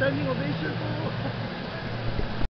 担心我没事